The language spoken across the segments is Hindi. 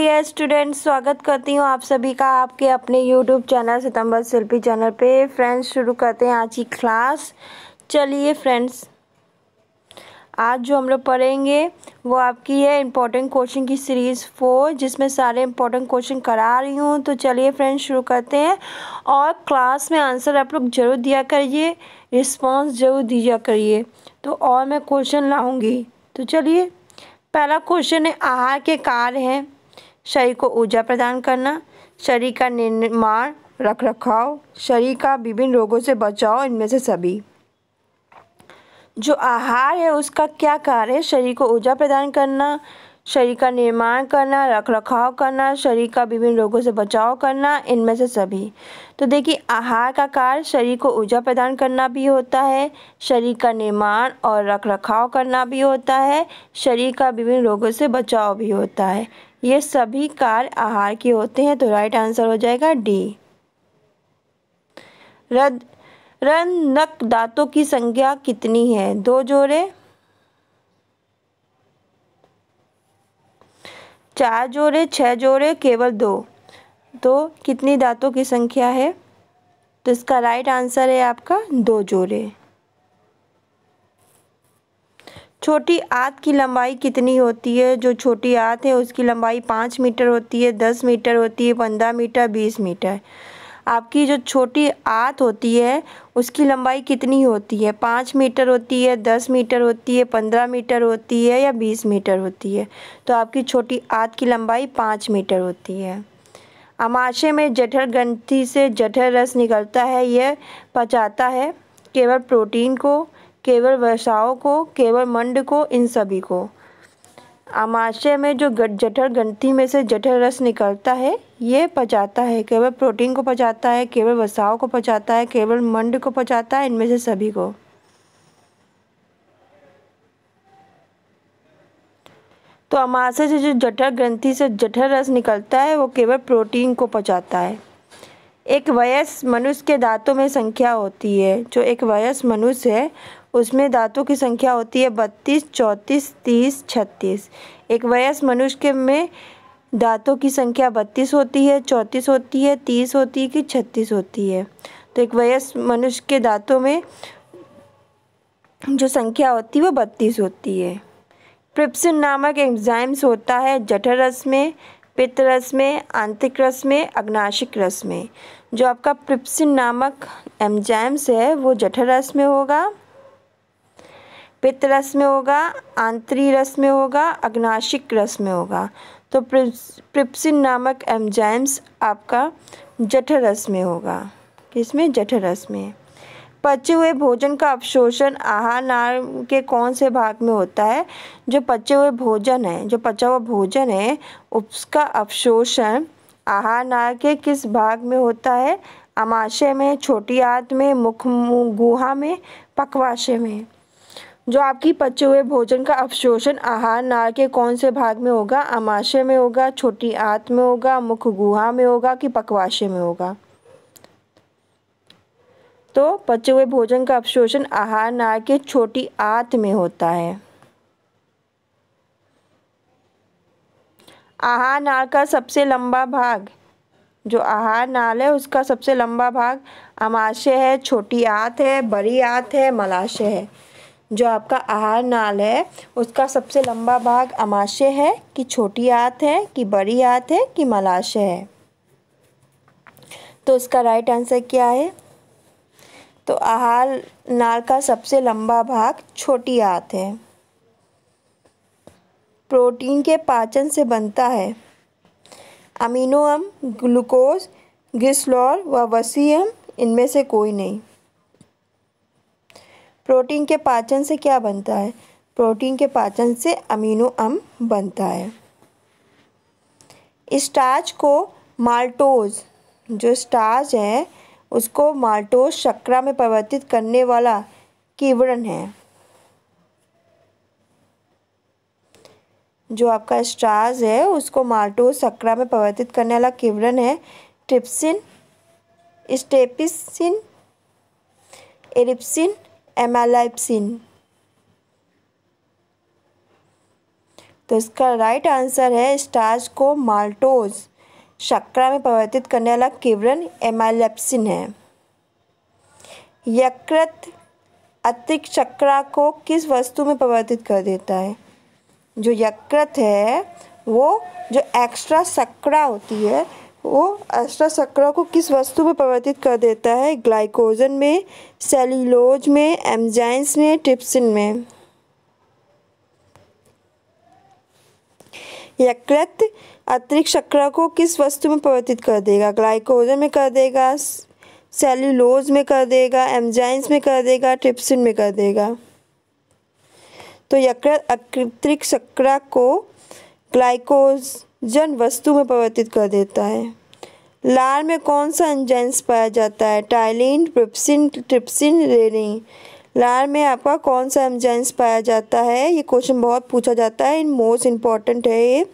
डियर स्टूडेंट स्वागत करती हूँ आप सभी का आपके अपने यूट्यूब चैनल सितंबर शिल्पी चैनल पे। फ्रेंड्स शुरू करते हैं आज की क्लास चलिए फ्रेंड्स आज जो हम लोग पढ़ेंगे, वो आपकी है इम्पोर्टेंट क्वेश्चन की सीरीज़ फोर जिसमें सारे इम्पोर्टेंट क्वेश्चन करा रही हूँ। तो चलिए फ्रेंड्स शुरू करते हैं। और क्लास में आंसर आप लोग ज़रूर दिया करिए रिस्पॉन्स ज़रूर दिया करिए। तो और मैं क्वेश्चन लाऊँगी। तो चलिए, पहला क्वेश्चन है, आहार के कार्य हैं। शरीर को ऊर्जा प्रदान करना, शरीर का निर्माण रख रखाव शरीर का विभिन्न रोगों से बचाव इनमें से सभी। जो आहार है, उसका क्या कार्य है? शरीर को ऊर्जा प्रदान करना, शरीर का निर्माण करना रख रखाव करना, शरीर का विभिन्न रोगों से बचाव करना, इनमें से सभी। तो देखिए, आहार का कार्य शरीर को ऊर्जा प्रदान करना भी होता है, शरीर का निर्माण और रख रखाव करना भी होता है, शरीर का विभिन्न रोगों से बचाव भी होता है। ये सभी कार्य आहार के होते हैं तो राइट आंसर हो जाएगा डी रद रन नक दांतों की संख्या कितनी है? दो जोड़े। चार जोड़े छः जोड़े, केवल दो। तो कितनी दांतों की संख्या है? तो इसका राइट आंसर है आपका दो जोड़े। छोटी आत की लंबाई कितनी होती है? जो छोटी आत है, उसकी लंबाई पाँच मीटर होती है, दस मीटर होती है, पंद्रह मीटर, बीस मीटर। आपकी जो छोटी आत होती है, उसकी लंबाई कितनी होती है? पाँच मीटर होती है, दस मीटर होती है, पंद्रह मीटर होती है या बीस मीटर होती है? तो आपकी छोटी आत की लंबाई पाँच मीटर होती है। अमाशय में जठर ग्रंथि से जठर रस निकलता है, यह पचाता है केवल प्रोटीन को। केवल वसाओं को, केवल मंड को, इन सभी को। आमाशय में जो जठर ग्रंथि में से जठर रस निकलता है, ये पचाता है। केवल प्रोटीन को पचाता है, केवल वसाओं को पचाता है, केवल मंड को पचाता है, इनमें से सभी को। तो अमाशय से जो जठर ग्रंथि से जठर रस निकलता है, वो केवल प्रोटीन को पचाता है। एक वयस्क मनुष्य के दांतों में संख्या होती है। जो एक वयस्क मनुष्य है उसमें दांतों की संख्या होती है बत्तीस, चौंतीस, तीस, छत्तीस। एक वयस्क मनुष्य के में दांतों की संख्या बत्तीस होती है, चौंतीस होती है, तीस होती है कि छत्तीस होती है? तो एक वयस्क मनुष्य के दांतों में जो संख्या होती है वो बत्तीस होती है। प्रिप्सिन नामक एंजाइम्स होता है जठर रस में, पित्त रस में, आंतरिक रस में, अग्नाशिक रस में। जो आपका प्रिप्सिन नामक एंजाइम्स है वो जठर रस में होगा। पित्त रस में होगा, आंतरी रस में होगा, अग्नाशिक रस में होगा। तो प्रिप्सिन नामक एंजाइम्स आपका जठर रस में होगा। किसमें? जठर रस में। पचे हुए भोजन का अवशोषण आहार नाल के कौन से भाग में होता है? जो पचे हुए भोजन है, जो पचा हुआ भोजन है, उसका अवशोषण आहार नार के किस भाग में होता है? अमाशय में, छोटी आंत में, मुख गुहा में, पकवाशय में। जो आपकी पचे हुए भोजन का अवशोषण आहार नार के कौन से भाग में होगा? अमाशय में होगा, छोटी आंत में होगा, मुख गुहा में होगा कि पकवाशय में होगा? तो पचे हुए भोजन का अवशोषण आहार नार के छोटी आंत में होता है। आहार नाल का सबसे लंबा भाग, जो आहार नाल है, उसका सबसे लंबा भाग अमाशय है, छोटी आंत है, बड़ी आंत है, मलाशय है। जो आपका आहार नाल है, उसका सबसे लंबा भाग अमाशय है, कि छोटी आत है, कि बड़ी आत है, कि मलाशय है। तो उसका राइट आंसर क्या है? तो आहार नाल का सबसे लंबा भाग छोटी आत है। प्रोटीन के पाचन से बनता है। अमीनो अम ग्लूकोज ग्लिसरॉल व वसीयम इनमें से कोई नहीं। प्रोटीन के पाचन से क्या बनता है? प्रोटीन के पाचन से अमीनो अम बनता है। स्टार्च को माल्टोज, जो स्टार्च है, उसको माल्टोज शक्रा में परिवर्तित करने वाला किवरण है। जो आपका स्टार्च है, उसको माल्टोज शक्रा में परिवर्तित करने वाला किवरण है, ट्रिप्सिन, स्टेपिसिन, एरिप्सिन एमालाइप्सिन तो इसका राइट आंसर है स्टार्च को माल्टोज शक्रा में परिवर्तित करने वाला किवरन एमाइलेप्सिन है। यकृत अतिरिक्त शक्रा को किस वस्तु में परिवर्तित कर देता है? जो यकृत है, वो जो एक्स्ट्रा शक्रा होती है वो एक्स्ट्रा शक्रा को किस वस्तु में परिवर्तित कर देता है? ग्लाइकोजन में, सेल्यूलोज में, एमजाइंस में, ट्रिप्सिन में। यकृत अतिरिक्त शक्रा को किस वस्तु में परिवर्तित कर देगा? ग्लाइकोजन में कर देगा सेल्यूलोज में कर देगा, एमजाइंस में कर देगा, ट्रिप्सिन में कर देगा। तो यकृत अतिरिक्त शक्रा को ग्लाइकोजन वस्तु में परिवर्तित कर देता है। लार में कौन सा एंजाइम्स पाया जाता है? टाइलिन, ट्रिप्सिन ट्रिप्सिन रेनिंग लार में आपका कौन सा एंजाइम्स पाया जाता है? ये क्वेश्चन बहुत पूछा जाता है। इन मोस्ट इंपॉर्टेंट है ये।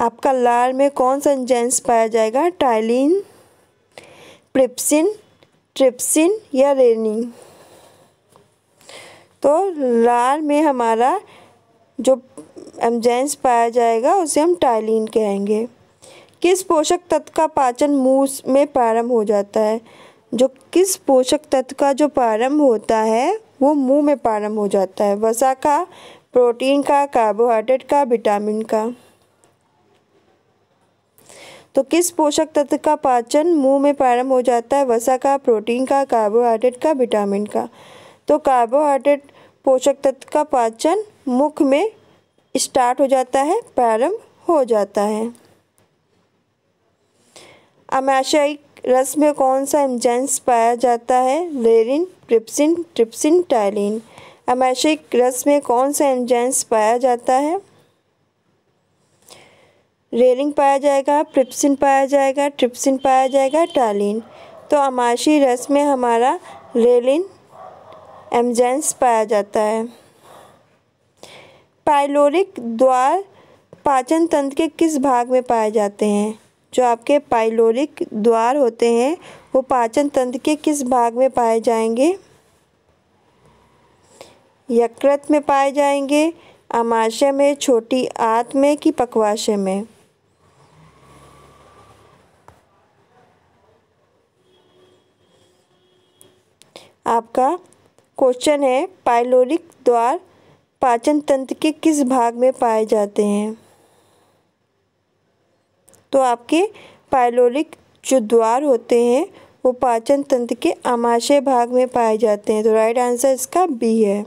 आपका लार में कौन सा एंजाइम्स पाया जाएगा? टाइलिन प्रिप्सिन ट्रिप्सिन या रेनिंग तो लार में हमारा जो एमजेंस पाया जाएगा, उसे हम टाइलिन कहेंगे। किस पोषक तत्व का पाचन मुँह में प्रारंभ हो जाता है? जो किस पोषक तत्व का जो प्रारंभ होता है, वो मुँह में प्रारंभ हो जाता है। वसा का प्रोटीन का कार्बोहाइड्रेट का विटामिन का। तो किस पोषक तत्व का पाचन मुँह में प्रारंभ हो जाता है? वसा का प्रोटीन का कार्बोहाइड्रेट का विटामिन का। तो कार्बोहाइड्रेट पोषक तत्व का पाचन मुख में स्टार्ट हो जाता है, प्रारंभ हो जाता है। अमाशयिक रस में कौन सा एमजेंस पाया जाता है? लेरिन ट्रिप्सिन ट्रिप्सिन टाइलिन अमाशयिक रस में कौन सा एमजेंस पाया जाता है? रेलिंग पाया जाएगा प्रिप्सिन पाया जाएगा ट्रिप्सिन पाया जाएगा टालिन तो अमाशी रस में हमारा रेलिन एमजेंस पाया जाता है। पाइलोरिक द्वार पाचन तंत्र के किस भाग में पाए जाते हैं? जो आपके पाइलोरिक द्वार होते हैं, वो पाचन तंत्र के किस भाग में पाए जाएँगे? यकृत में पाए जाएँगे, अमाशय में, छोटी आंत में कि पकवाशय में? आपका क्वेश्चन है पाइलोरिक द्वार पाचन तंत्र के किस भाग में पाए जाते हैं? तो आपके पाइलोरिक जो द्वार होते हैं, वो पाचन तंत्र के आमाशय भाग में पाए जाते हैं। तो राइट आंसर इसका बी है।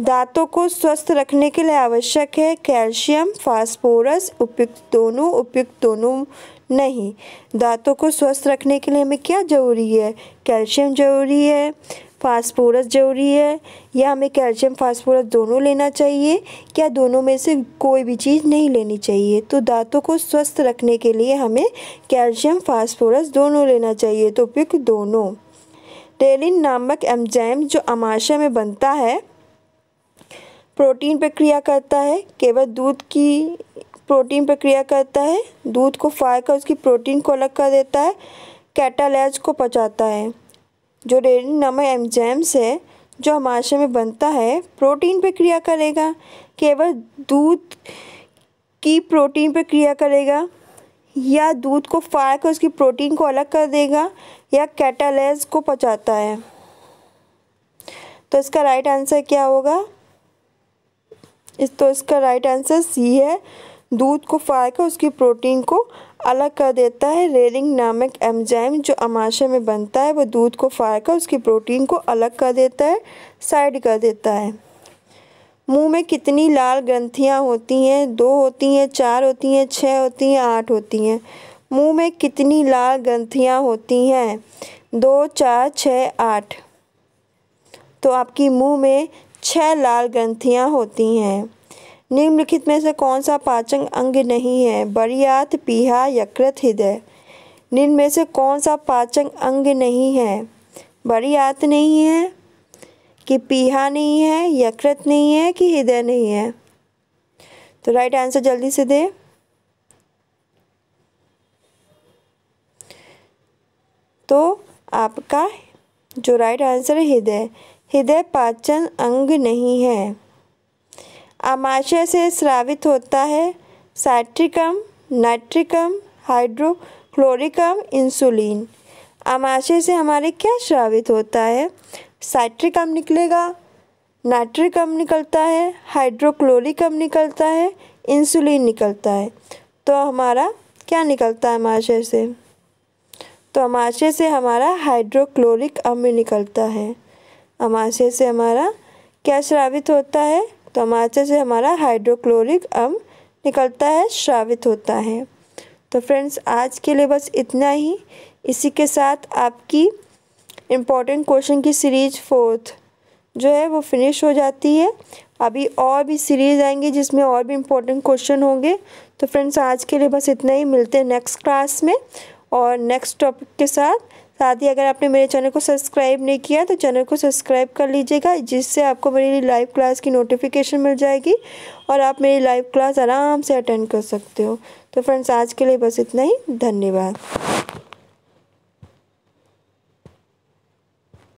दांतों को स्वस्थ रखने के लिए आवश्यक है कैल्शियम, फास्फोरस, उपयुक्त दोनों उपयुक्त दोनों नहीं। दांतों को स्वस्थ रखने के लिए हमें क्या ज़रूरी है? कैल्शियम ज़रूरी है। फास्फोरस ज़रूरी है या हमें कैल्शियम, फास्फोरस दोनों लेना चाहिए क्या दोनों में से कोई भी चीज़ नहीं लेनी चाहिए? तो दांतों को स्वस्थ रखने के लिए हमें कैल्शियम, फास्फोरस दोनों लेना चाहिए। तो उपयुक्त दोनों। टेलिन नामक एंजाइम जो अमाशय में बनता है प्रोटीन प्रक्रिया करता है, केवल दूध की प्रोटीन प्रक्रिया करता है, दूध को फाड़ कर उसकी प्रोटीन को अलग कर देता है कैटालैज को पचाता है। जो रेडिन नामक एंजाइम्स है, जो हमाशय में बनता है प्रोटीन पर क्रिया करेगा। केवल दूध की प्रोटीन पर क्रिया करेगा, या दूध को फाड़ कर उसकी प्रोटीन को अलग कर देगा, या कैटालेज को पचाता है। तो इसका राइट आंसर क्या होगा? इस तो इसका राइट आंसर सी है। दूध को फाड़ कर उसकी प्रोटीन को अलग कर देता है रेरिंग नामक एंजाइम जो अमाशय में बनता है, वो दूध को फाड़ कर, उसकी प्रोटीन को अलग कर देता है, साइड कर देता है। मुँह में कितनी लाल ग्रंथियाँ होती हैं? दो होती हैं, चार होती हैं छः होती हैं, आठ होती हैं। मुँह में कितनी लाल ग्रंथियाँ होती हैं? दो, चार छः आठ। तो आपकी मुँह में छः लाल ग्रंथियाँ होती हैं। निम्नलिखित में से कौन सा पाचन अंग नहीं है? बरियात, पीहा, यकृत, हृदय। निम्न में से कौन सा पाचन अंग नहीं है? बरियात नहीं है कि पीहा नहीं है, यकृत नहीं है कि हृदय नहीं है? तो राइट आंसर जल्दी से दे। तो आपका जो राइट आंसर है, हृदय। हृदय पाचन अंग नहीं है। आमाशय से स्रावित होता है। साइट्रिकम, नाइट्रिकम, हाइड्रोक्लोरिकम, इंसुलिन। आमाशय से हमारे क्या श्रावित होता है? साइट्रिकम निकलेगा, नाइट्रिकम निकलता है, हाइड्रोक्लोरिकम निकलता है, इंसुलिन निकलता है। तो हमारा क्या निकलता है आमाशय से? तो अमाशय से हमारा हाइड्रोक्लोरिक अम्ल निकलता है। अमाशय से हमारा क्या श्रावित होता है? तो अमाशय से हमारा हाइड्रोक्लोरिक अम्ल निकलता है, श्रावित होता है। तो फ्रेंड्स आज के लिए बस इतना ही। इसी के साथ आपकी इंपॉर्टेंट क्वेश्चन की सीरीज़ फोर्थ जो है वो फिनिश हो जाती है। अभी और भी सीरीज़ आएँगी जिसमें और भी इम्पोर्टेंट क्वेश्चन होंगे। तो फ्रेंड्स आज के लिए बस इतना ही। मिलते हैं नेक्स्ट क्लास में। और नेक्स्ट टॉपिक के साथ साथ ही अगर आपने मेरे चैनल को सब्सक्राइब नहीं किया तो चैनल को सब्सक्राइब कर लीजिएगा, जिससे आपको मेरी लाइव क्लास की नोटिफिकेशन मिल जाएगी और आप मेरी लाइव क्लास आराम से अटेंड कर सकते हो। तो फ्रेंड्स आज के लिए बस इतना ही। धन्यवाद।